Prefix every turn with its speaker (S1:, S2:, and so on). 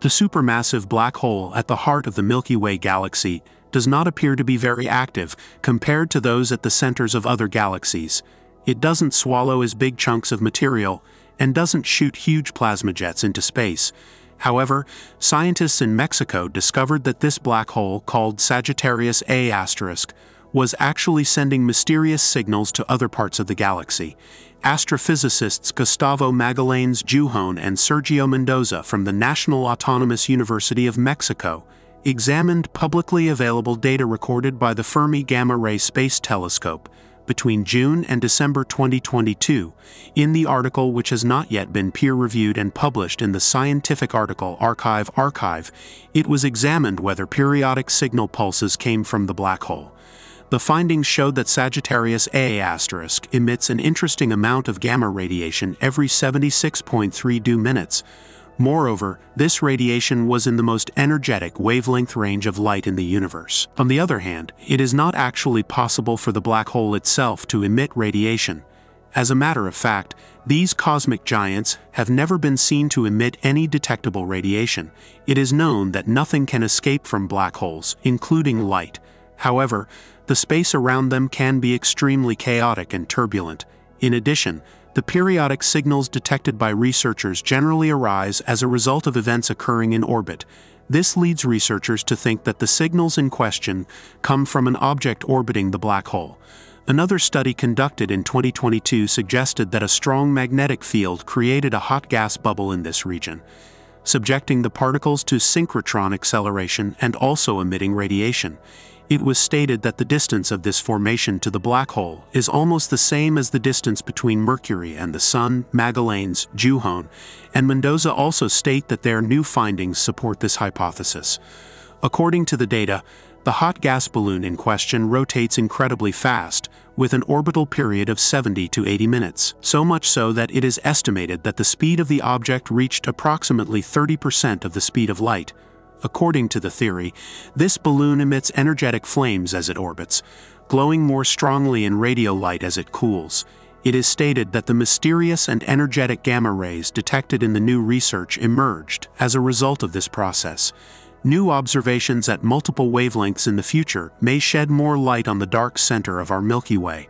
S1: The supermassive black hole at the heart of the Milky Way galaxy does not appear to be very active compared to those at the centers of other galaxies. It doesn't swallow as big chunks of material and doesn't shoot huge plasma jets into space. However, scientists in Mexico discovered that this black hole, called Sagittarius A*, was actually sending mysterious signals to other parts of the galaxy. Astrophysicists Gustavo Magallanes Guijón and Sergio Mendoza from the National Autonomous University of Mexico examined publicly available data recorded by the Fermi Gamma Ray Space Telescope between June and December 2022 in the article which has not yet been peer-reviewed and published in the scientific article Archive arXiv, it was examined whether periodic signal pulses came from the black hole. The findings showed that Sagittarius A emits an interesting amount of gamma radiation every 76.3 due minutes, Moreover, this radiation was in the most energetic wavelength range of light in the universe. On the other hand, it is not actually possible for the black hole itself to emit radiation. As a matter of fact, these cosmic giants have never been seen to emit any detectable radiation. It is known that nothing can escape from black holes, including light. However, the space around them can be extremely chaotic and turbulent. In addition, the periodic signals detected by researchers generally arise as a result of events occurring in orbit. This leads researchers to think that the signals in question come from an object orbiting the black hole. Another study conducted in 2022 suggested that a strong magnetic field created a hot gas bubble in this region, subjecting the particles to synchrotron acceleration and also emitting radiation. It was stated that the distance of this formation to the black hole is almost the same as the distance between Mercury and the Sun, Magallanes, Guijón, and Mendoza also state that their new findings support this hypothesis. According to the data, the hot gas balloon in question rotates incredibly fast, with an orbital period of 70 to 80 minutes, so much so that it is estimated that the speed of the object reached approximately 30% of the speed of light, According to the theory, this balloon emits energetic flames as it orbits, glowing more strongly in radio light as it cools. It is stated that the mysterious and energetic gamma rays detected in the new research emerged as a result of this process. New observations at multiple wavelengths in the future may shed more light on the dark center of our Milky Way.